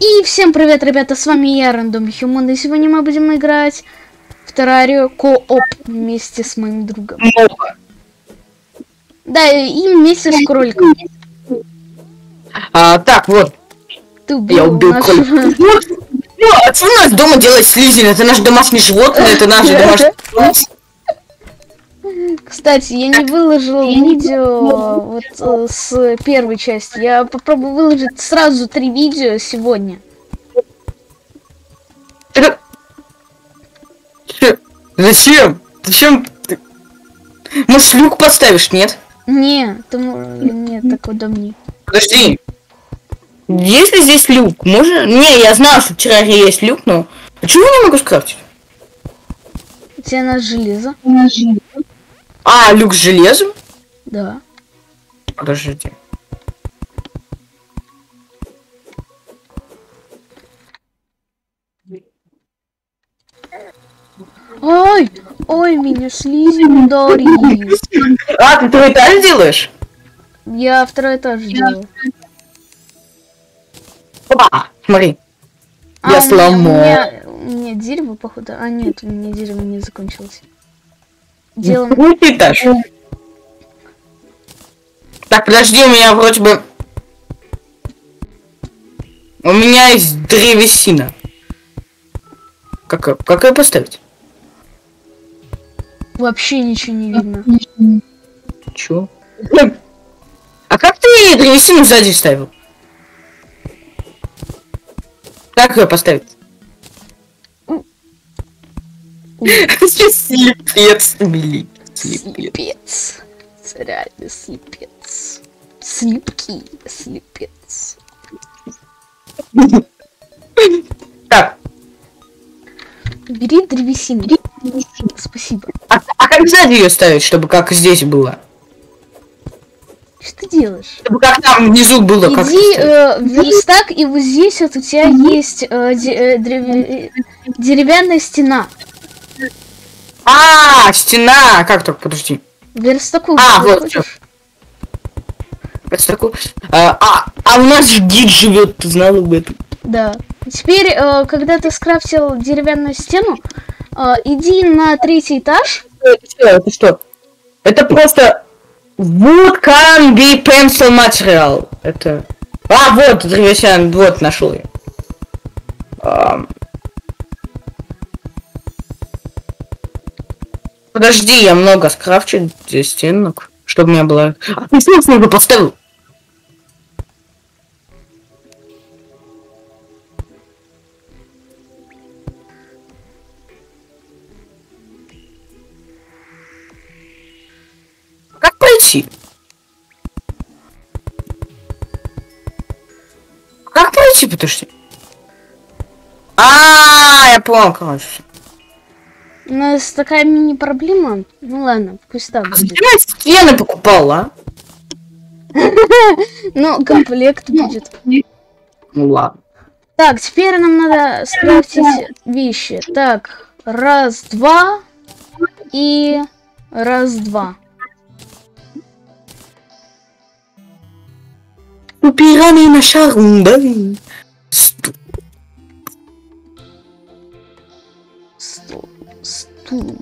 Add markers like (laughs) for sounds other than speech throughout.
И всем привет, ребята, с вами я, Рандом Human, и сегодня мы будем играть в Террарию Кооп вместе с моим другом. Моба. Да, и вместе с кроликом. А, так, вот, Ты я убил убил нашего... кролика. Ну, а что у нас дома делать слизень? Это наше домашнее животное, это наше домашнее... Кстати, я не выложил видео вот э, с первой части. Я попробую выложить сразу три видео сегодня. Это- Чё? Зачем? Зачем ты? Может, люк поставишь, нет? Не, ты нет, так удобнее. Подожди. Есть ли здесь люк? Можно? Не, я знал, что вчера есть люк, но... Почему я не могу скрафтить? У тебя на железо? А, люк с железом? Да. Подождите. Ой, ой, меня слизень ударил. А, ты твой этаж делаешь? Я второй этаж делал. Опа, смотри. А, Я у меня- сломал. У меня, у меня дерево, походу. А, нет, у меня дерево не закончилось. Делаем. Какой этаж? Так, подожди, у меня вроде бы... У меня есть древесина. Как, как ее поставить? Вообще ничего не видно. Чё? А как ты древесину сзади ставил? Как ее поставить? Слепец, блин. Слепец. Слепец. Реально слепец. Слепки, слепец. Так, Бери древесину. Спасибо. а, а как сзади ее ставить, чтобы как здесь было? Что ты делаешь? Чтобы как там внизу было, как Иди ставить? э, в верстак, и вот здесь вот у тебя есть э, де- э, древе- э, деревянная стена. А, стена! Как так, подожди. Верстаку А, вот. Это такое- А, а, а у нас же гид живет, ты знал об этом? Да. Теперь, э, когда ты скрафтил деревянную стену, э, иди на третий этаж. Это что? Это что? Это просто wood can be pencil material. Это... А, вот, древесян, вот, нашел я. Ам. Подожди, я много скрафчу здесь стенок, чтобы у меня было... А ты снега поставил? Как пройти? Как пройти, подожди? А, я понял, короче. У нас такая мини-проблема. Ну ладно, пусть так А будет. Я стены покупал, а? (laughs) Ну, комплект будет. Ну ладно. Так, теперь нам надо скрафтить вещи. Так, раз, два и раз, два. Упирание на шарун, да? Стул.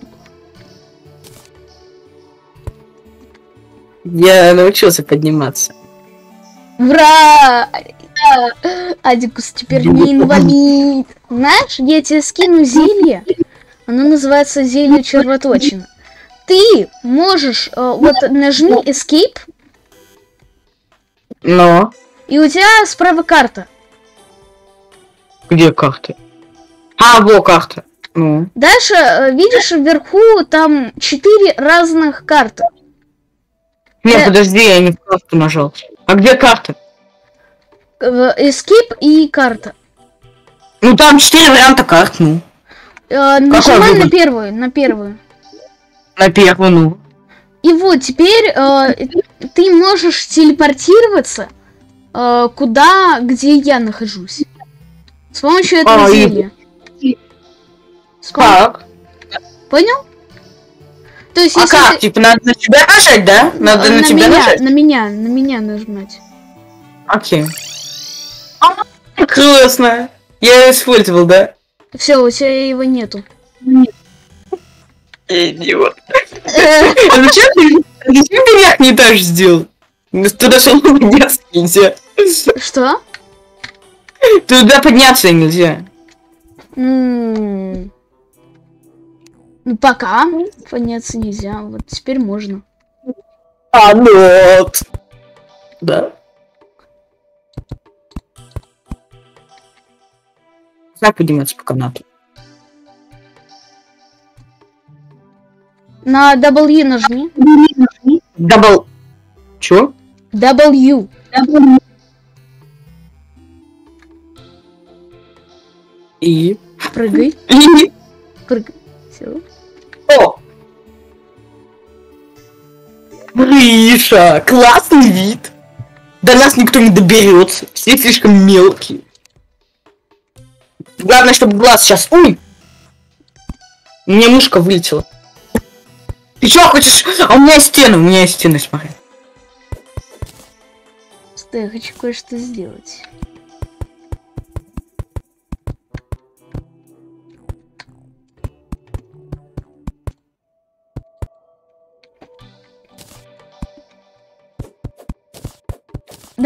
Я научился подниматься. Ура! Адикус теперь не инвалид. Знаешь, я тебе скину зелье. Оно называется зелье червоточина. Ты можешь, э, вот нажми Escape, Но и у тебя справа карта. где карты? А, во карта. Ну. Дальше, э, видишь, вверху там четыре разных карты. Не, Э. подожди, я не в карту нажал. А где карта? Э, Escape и карта. Ну там четыре варианта карт, ну. Э, Нажимай на первую, на первую. На первую, ну. И вот теперь э, ты можешь телепортироваться э, куда, где я нахожусь. С помощью этого А, зелья. Как? Понял? То есть, А если как? ты- Типа надо на тебя нажать, да? Надо э, на, тебя меня, нажать? на меня, на меня нажимать. Окей. А, Прекрасно. Я использовал, да? Все, у тебя его нету. Идиот. Э, (laughs) А зачем ты, а ты верхний этаж сделал? Туда же (laughs) подняться нельзя. Что? Туда подняться нельзя. Ну, пока подняться нельзя. Вот теперь можно. А, нет. Да. Как подниматься по канату? На W нажми. Дабл... Чё? W. И... Прыгай. И... Прыгай. Все. Гриша, классный вид. До нас никто не доберется. Все слишком мелкие. Главное, чтобы глаз сейчас... Ой! Меня мушка вылетела. Ты что хочешь? А у меня есть стены, у меня есть стены, смотри. Стой, я хочу кое-что сделать.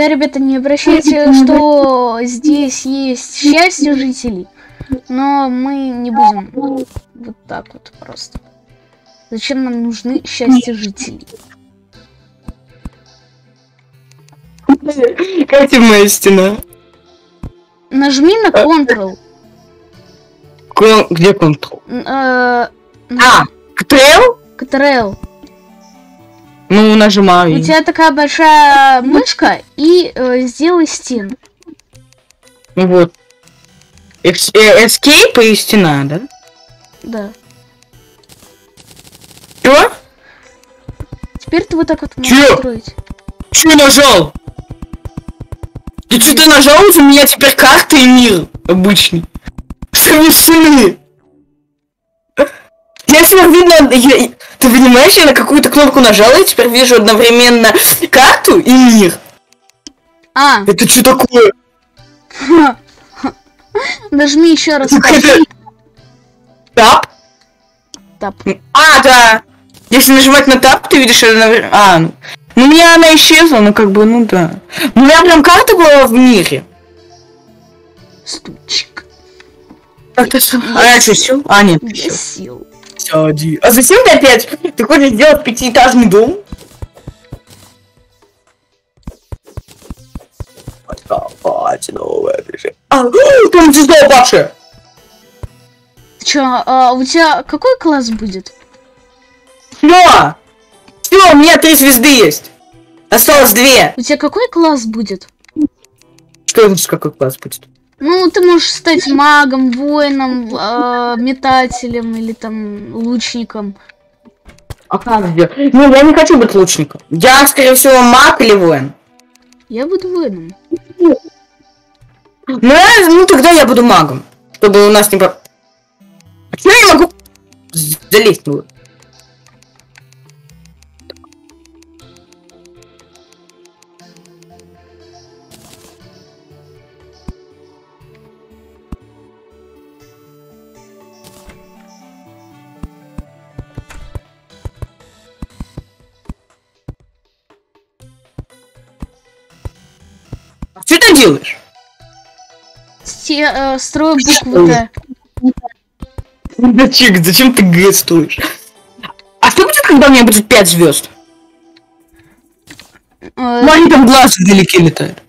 Да, ребята, не обращайте, что здесь есть счастье жителей, но мы не будем вот так вот просто. Зачем нам нужны счастье жителей? Как тебе моя стена? Нажми на Ctrl. Кон- Где? Н- э, А, Ctrl? Ctrl. Ну, нажимаю. У тебя такая большая мышка и э, сделай стену. Ну Вот. Экс- э, Escape и стена, да? Да. Чё? Теперь ты вот так вот можешь Чё? строить. Чё нажал? Ты что-то нажал, у меня теперь карта и мир обычный. Смешные. Я теперь видно, я- ты понимаешь, я на какую-то кнопку нажал, и теперь вижу одновременно карту и мир. А, Это что такое? (laughs) нажми еще раз. Тап? Тап. А, да. Если нажимать на тап, ты видишь одновременно... А, ну. Ну, у меня она исчезла, ну как бы, ну да. У меня прям карта была в мире. Стучик. Как-то с- А я что, сел? А, нет, сел. Сяди. А зачем ты опять? Ты хочешь сделать пятиэтажный дом? Откопать новое движение. А, (gasps) там звезда. Ты чё, а, у тебя какой класс будет? Все. Все, у меня три звезды есть. Осталось две. У тебя какой класс будет? Что значит какой класс будет? Ну, ты можешь стать магом, воином, а, метателем или там лучником. А как сделать? Ну, я не хочу быть лучником. Я, скорее всего, маг или воин. Я буду воином. Ну, я- ну тогда я буду магом. Чтобы у нас не... А я не могу залезть? Сте- э, строю букву Т. Зачем, зачем ты Г строишь? А что будет, когда у меня будет 5 звезд? Э, Ну, они там глаз вдалеке летают.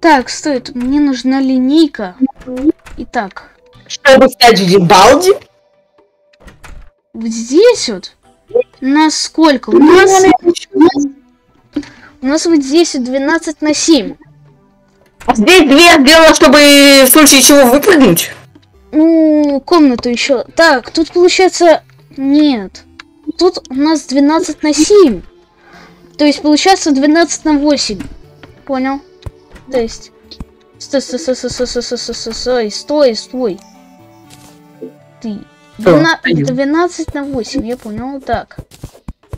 Так, стой, тут мне нужна линейка. Итак, Чтобы стать Вибалди? вот здесь вот у нас сколько? У нас, у нас вот здесь вот 12 на 7. А здесь две сделала, чтобы в случае чего выпрыгнуть. Ну, комнату еще. Так, тут получается... Нет. Тут у нас 12 на 7. То есть получается 12 на 8. Понял? То есть... Стой, стой, стой, стой, стой, стой, стой, стой, стой, стой, стой. Ты. Что? Двена- Пойдём. 12 на 8, я понял. Так.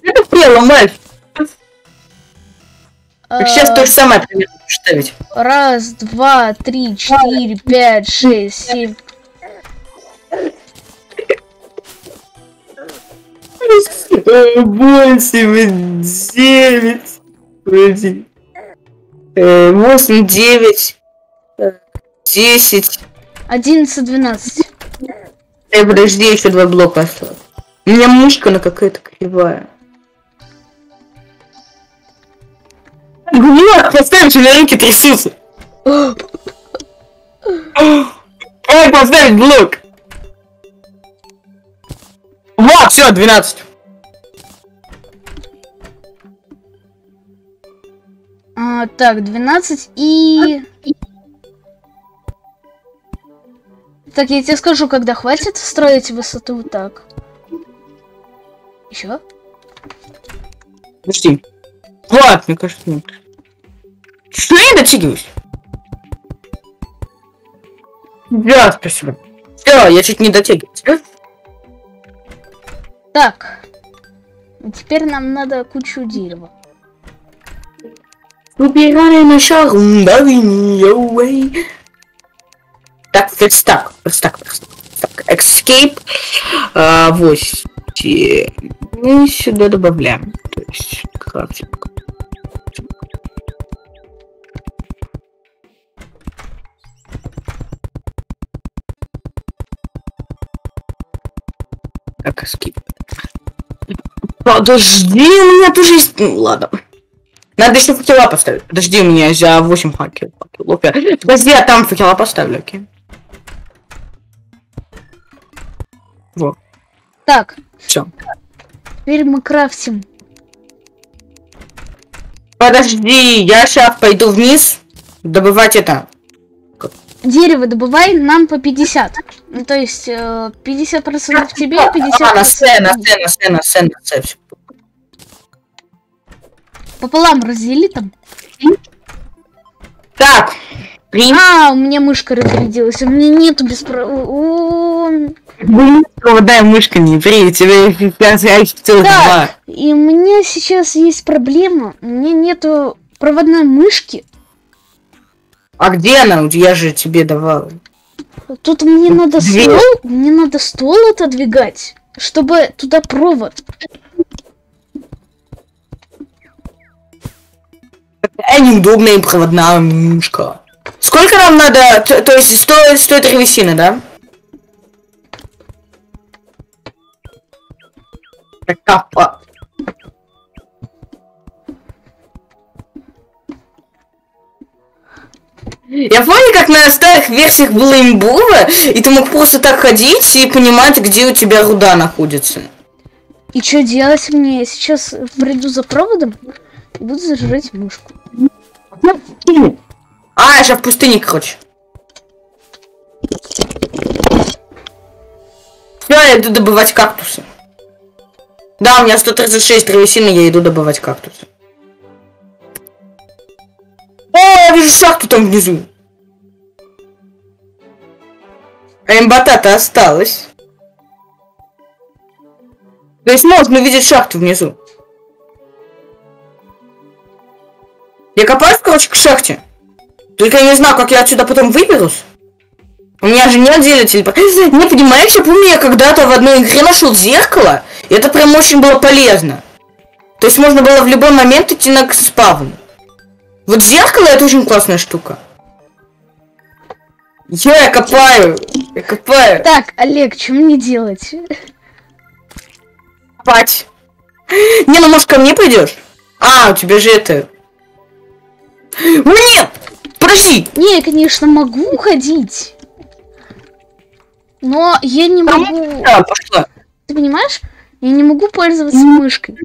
Это тело, мать. Сейчас то же самое примерно ставить. Раз, два, три, четыре, пять, шесть, семь. Восемь, девять. Подожди. Восемь, девять. Десять. Одиннадцать, двенадцать. Э, подожди, еще два блока осталось. У меня мышка на какая-то кривая. Блок поставить, у меня руки трясутся. Как поставить блок? Вот, все, 12. А, так, 12 и... Так, я тебе скажу, когда хватит строить высоту вот так. Еще? Подожди. Вот, мне кажется, нет. Что я дотягиваюсь? Да, спасибо. Все, я чуть не дотягиваюсь. Так. Теперь нам надо кучу дерева. На шагу, away. Так, верстак, верстак, верстак. Так, escape. А, 8. И сюда добавляем. То есть, крафтинг. Escape. Подожди, у меня тоже есть... Ну, ладно. Надо еще факела поставить. Подожди, у меня за 8 факел. факелов. Я- Подожди, я там факела поставлю, окей? Вот, Так, все. теперь мы крафтим. Подожди, я сейчас пойду вниз добывать это. Дерево добывай нам по 50. Ну, то есть, э, 50% тебе, А, 50% на С, на. С, на С, на С, на С. Пополам раздели там. Так, три. А, у меня мышка разрядилась. У меня нету беспро... Блин, проводная мышка не при, тебе сейчас я Так. два. И у меня сейчас есть проблема. У меня нету проводной мышки. А где она? Я же тебе давал. Тут мне надо Две. стол, мне надо стол отодвигать, чтобы туда провод. Какая неудобная проводная мышка. Сколько нам надо? То, то есть 100, 100 древесины, да? Капа. Я помню, как на старых версиях было имбово, и ты мог просто так ходить и понимать, где у тебя руда находится. И что делать мне? Я сейчас приду за проводом и буду зажигать мышку. А, я сейчас в пустыне, короче. Все, я иду добывать кактусы. Да, у меня 136 древесины, я иду добывать кактусы. О, я вижу шахту там внизу. А имбота-то осталась. То есть можно увидеть шахту внизу. Я копаюсь, короче, к шахте. Только я не знаю, как я отсюда потом выберусь. У меня же нет двигателя. Не понимаешь, я помню, я когда-то в одной игре нашел зеркало, и это прям очень было полезно. То есть можно было в любой момент идти на спавн. Вот зеркало это очень классная штука. Я, копаю, я копаю. Так, Олег, что мне делать? Копать. Не, ну может ко мне пойдешь? А, у тебя же это... Нет! Подожди! Не, я, конечно, могу ходить. Но я не могу... А, пошла. Ты понимаешь? Я не могу пользоваться мышкой.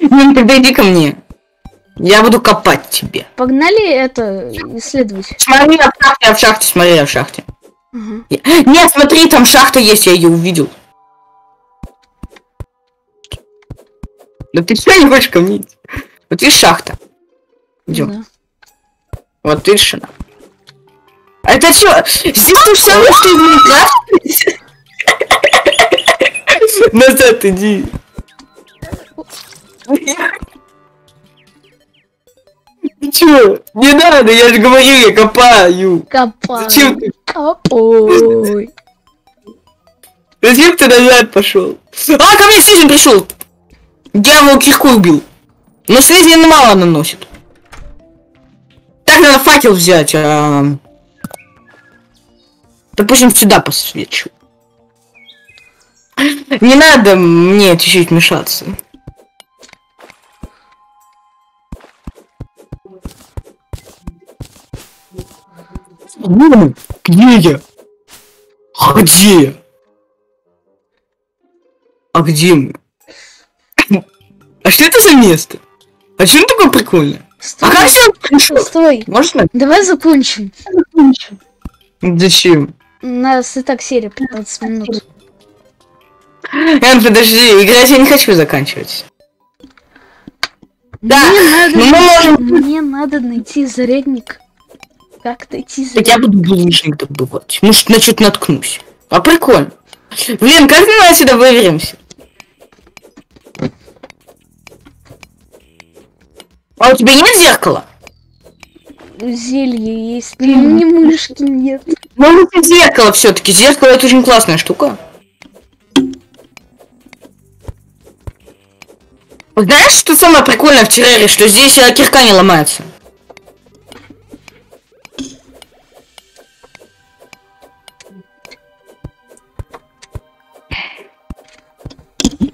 Ну, тогда иди ко мне. Я буду копать тебе. Погнали это исследовать. Смотри, я в шахте, я в шахте, смотри, я в шахте. Я- Нет, смотри, там шахта есть, я ее увидел. Да ты что не хочешь ко мне идти? Вот видишь шахта. Идем. Да. Вот видишь она. Это что? Здесь то же самое, что и в? (laughs) (laughs) Назад иди. Ты чё? Не надо, я же говорю, я копаю. Копай. Зачем ты, Копай. зачем ты назад пошел? А, ко мне Слизин пришел. Я его кирку убил. Но Слизин мало наносит. Так, надо факел взять. А... Допустим, сюда посвечу. Не надо мне чуть-чуть мешаться. Мама, где я? А где? А где мы? А что это за место? А что такое прикольное? А Стой, как сюда пришел? стой. Можно? Давай закончим. Зачем? У нас и так серия 15 минут. Ян, подожди, играть я не хочу заканчивать. Да, Мне надо, ну мы можем... мне надо найти зарядник. Как найти Так я зарядник? буду булыжник добывать. Может, на что-то наткнусь. А прикольно. Блин, как мы отсюда выберемся? А у тебя нет зеркала? Зелье есть, но мне мышки нет. Ну, это зеркало все-таки. Зеркало это очень классная штука. Знаешь, что самое прикольное в терраре, что здесь э, кирка не ломается?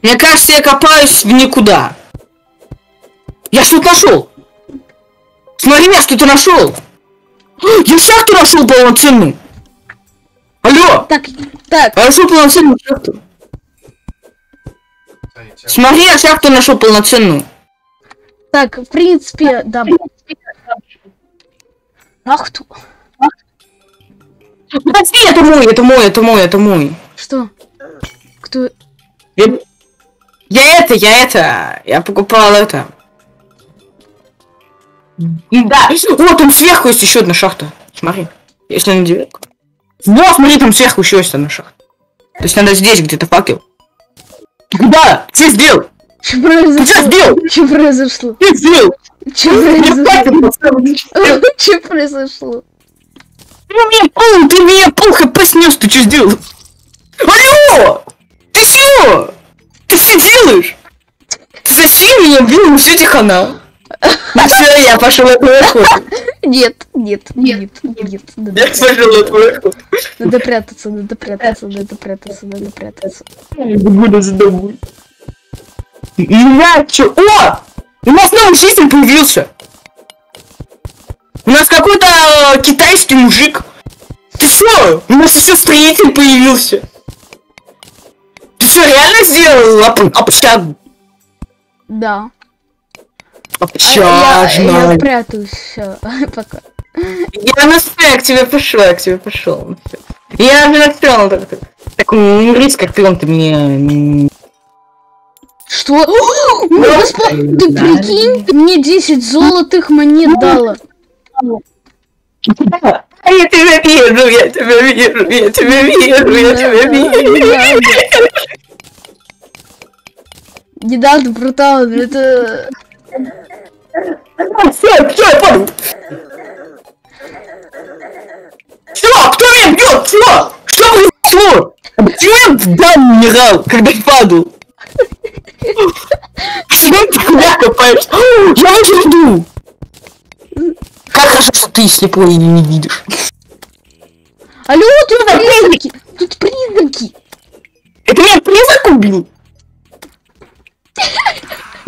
Мне кажется, я копаюсь в никуда. Я что-то нашел. Смотри, я что-то нашел. Я шахту нашел полноценную. Алло, Так, так, я нашел полноценную шахту. Смотри, я шахту нашел полноценную. так, в принципе, да. Ах ты. Подожди, это мой, это мой, это мой, это мой. Что? Кто? Я, я это, я это, я покупал это. Да, вот там сверху есть еще одна шахта. Смотри, если на девятку. Вот, смотри, там сверху еще есть одна шахта. То есть надо здесь где-то факел. Куда? Ты сделал? Что Ты что произошло? сделал? Что (laughs) произошло? Ты сделал? Что произошло? Что произошло? Ты мне пол, ты меня пол хп снес, ты что сделал? Алло! Ты чё? Ты что делаешь? Ты зачем меня бил? Все тихона. Ну все, я пошел на твой охоту. Нет, нет, нет, нет. Надо, Я пошел на твой охоту. надо прятаться, надо прятаться, надо прятаться, надо прятаться. Я буду за домой. Меня чё? О! У нас новый жизнь появился. У нас какой-то э, китайский мужик. Ты что? У нас еще строитель появился. Ты что, реально сделал оп- общагу? Да. А Я, Общажно. я прятаюсь (laughs) пока. Я на все, к тебе пошел, я к тебе пошел. Я уже настроил так, так. Так, умри, как ты, он ты мне... Что? О, Господи, ты прикинь, мне 10 золотых монет дало. А я тебя вижу, я тебя вижу, я тебя вижу, я тебя вижу. Не надо, братан, это... Все, все, я понял. Что? Кто меня бьет? Что? Что произошло? Почему я в бан умирал, когда падал? Почему ты куда копаешь? Я уже жду. Как хорошо, что ты слепой и не видишь. Алло,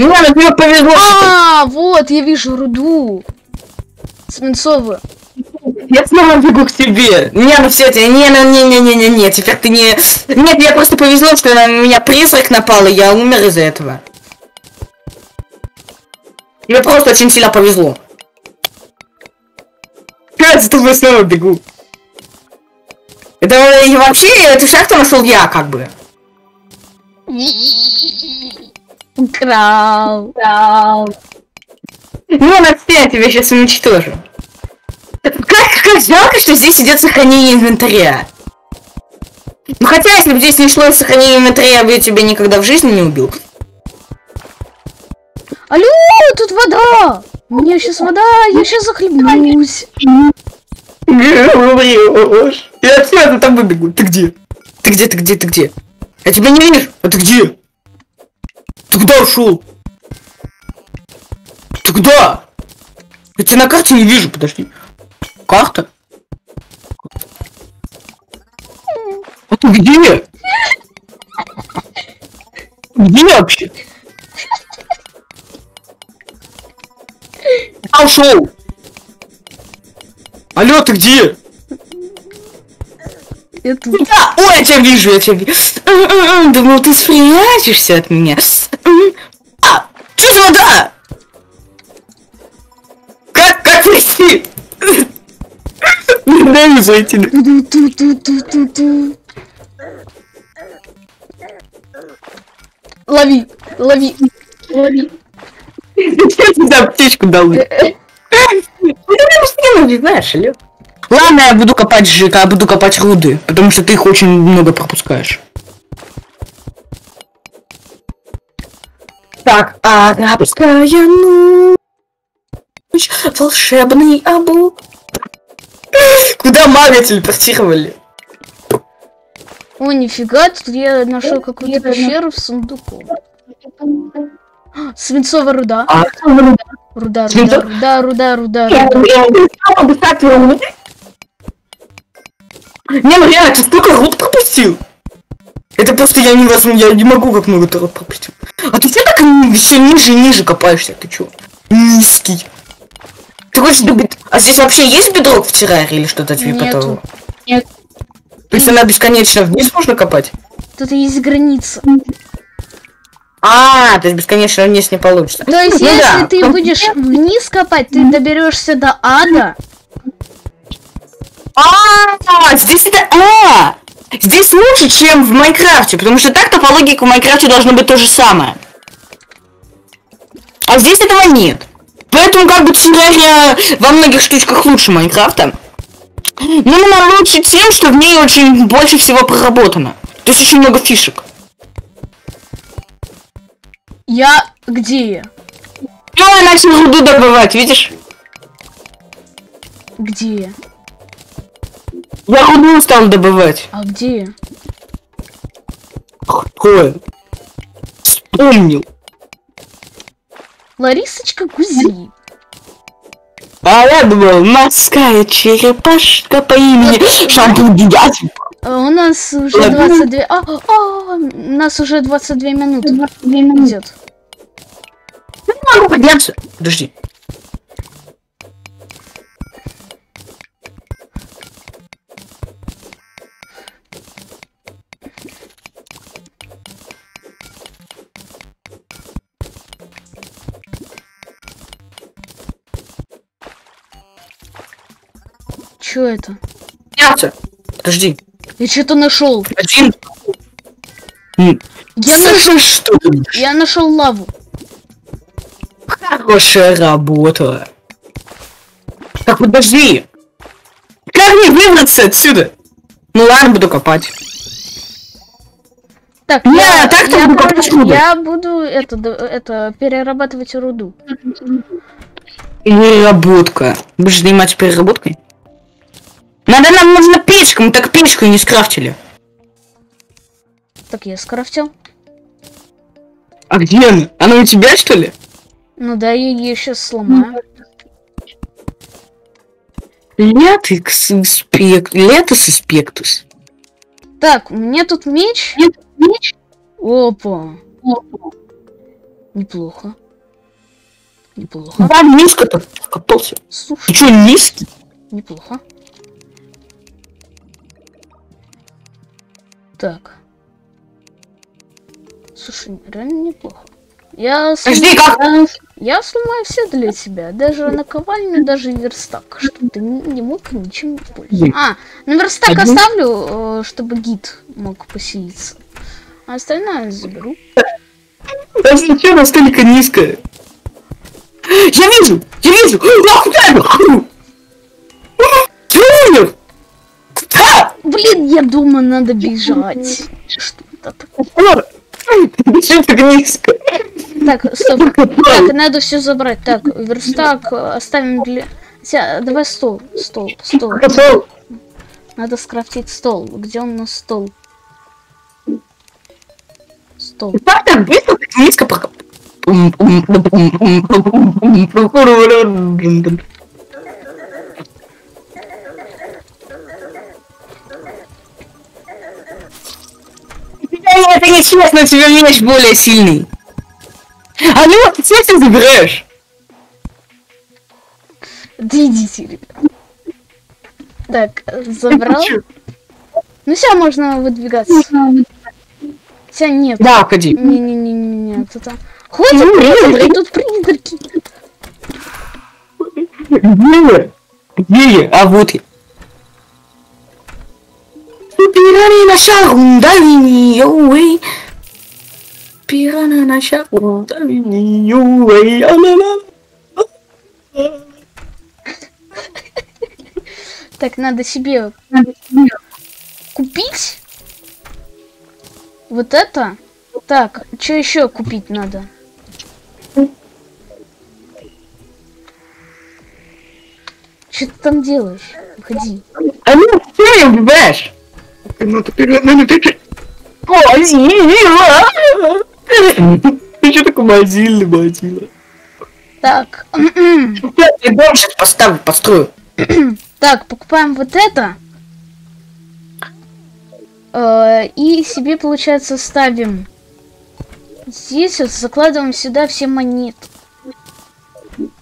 Ну ладно, тебе повезло. А, вот, я вижу руду. Свинцовую. Я снова бегу к тебе. Не, ну все, не, не, не, не, не, не, не, теперь ты не... Нет, мне просто повезло, что на меня призрак напал, и я умер из-за этого. Тебе просто очень сильно повезло. Я за тобой снова бегу. Это и вообще, эту шахту нашел я, как бы. Украл. Ну, на все, я тебя сейчас уничтожу. Как, как жалко, что здесь идет сохранение инвентаря. Ну хотя, если бы здесь не шло сохранение инвентаря, я бы тебя никогда в жизни не убил. тут вода! У меня сейчас вода, я сейчас захлебнусь. Я отсюда там выбегу. Ты где? Ты где, ты где, ты где? Я тебя не вижу. А ты где? Ты куда ушел? Ты куда? Я тебя на карте не вижу, подожди. Карта? А ты где? Где вообще? Я ушел. Алло, ты где? Я тут. Да, ой, я тебя вижу, я тебя вижу. Думал, ты спрячешься от меня. Знаю зайти. Ту-ту-ту-ту-ту-ту. Лови, лови, лови. Зачем ты за аптечку дал? Ну, знаешь, алло. Ладно, я буду копать ЖК, я буду копать руды, потому что ты их очень много пропускаешь. Так, арабская ночь, волшебный обу. (laughs) Куда мага телепортировали? О, нифига, тут я нашел какую-то пещеру в сундуку. (gasps) А, Свинцовая руда. А, Руда, руда, руда, руда, руда, руда. Не, ну реально, ты столько руд пропустил. Это просто я не возьму, я не могу как много руд пропустил. А ты все так все ниже и ниже копаешься, ты чё? Низкий. Ты хочешь добить... А здесь вообще есть бедрок в терраре или что-то типа Нету. того? Нет. То есть она бесконечно вниз можно копать? Тут есть граница. А, то есть бесконечно вниз не получится. То есть, Ну если да. ты будешь вниз копать, ты доберешься до ада. А, здесь это... А, здесь лучше, чем в Майнкрафте, потому что так-то по логике в Майнкрафте должно быть то же самое. А здесь этого нет. Поэтому как бы террария во многих штучках лучше Майнкрафта. Но она лучше тем, что в ней очень больше всего проработано. То есть очень много фишек. Я где я? Ну, я начал руду добывать, видишь? Где я? Я руду стал добывать. А где я? Какое? Вспомнил. Ларисочка Гузи. А я думал, морская черепашка по имени Шампуньяти. А У нас уже Ладно. 22... А, а, у нас уже 22 минуты идет. Не могу подняться. Подожди. Чё это? Подняться. Подожди. Я что-то нашел. Один. М, Я слушай, нашел. что? Я нашел лаву. Хорошая работа. Так, подожди. Как мне выбраться отсюда? Ну ладно, буду копать. Так, Не, я, так-то я, буду копать руду. я буду это, это перерабатывать руду. Переработка. Будешь заниматься переработкой? Надо нам нужна печка, мы так печку и не скрафтили. Так, я скрафтил. А где она? Она у тебя, что ли? Ну да, я ее сейчас сломаю. Летекс спек... Летос и спектус. Так, у меня тут меч. Опа. Неплохо. Неплохо. Там низко-то копался. Ты Слушай, что, низкий? неплохо. Так. Слушай, реально неплохо. Я Подожди, сломаю, как? я сломаю все для тебя. Даже наковальню, даже верстак. Чтобы ты не мог ничем не пользоваться. А, ну верстак Одну? оставлю, э, чтобы гид мог поселиться. А остальное заберу. Да зачем настолько низко? Я вижу! Я вижу! Я думаю, надо бежать. Что-то такое. Ор! Почему так низко? Так, стоп. Так, надо все забрать. Так, верстак э, оставим для... Ся- Давай стол, стол, стол. Надо скрафтить стол. Где он на стол? Стол. Как так быстро, так низко Это нечестно, у тебя меч более сильный. А ну, ты с этим забираешь. Да идите, ребят. Так, э, забрал. Ну все, можно выдвигаться. Хотя нет. Да, ходи. Не-не-не-не, тут... а- Хватит Ну, призраки, тут призраки. Где я? Где я? А вот я. Пираны на шагу, дави ой. Пираны на шагу, дави а-ла-ла. Так, надо себе купить. Вот это. Так, что еще купить надо? Что ты там делаешь? Уходи. А ну, ты убиваешь? Ну, ты пираны, ну, ты... Мазила! Ты что такой мазильный, мазила? Так, Я дом сейчас поставлю, построю. так, покупаем вот это. Э, И себе, получается, ставим здесь вот закладываем сюда все монеты.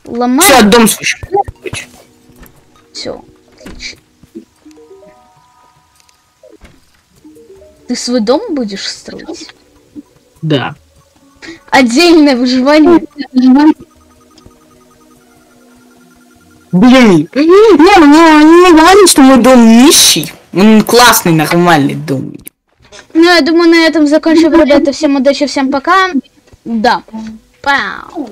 Ломаем. Все, дом. Все, отлично. Ты свой дом будешь строить? Да. Отдельное выживание. Блин, не, не, не говори, что мой дом нищий. Он классный, нормальный дом. Ну, я думаю, на этом закончим, ребята. Всем удачи, всем пока. Да. Пау.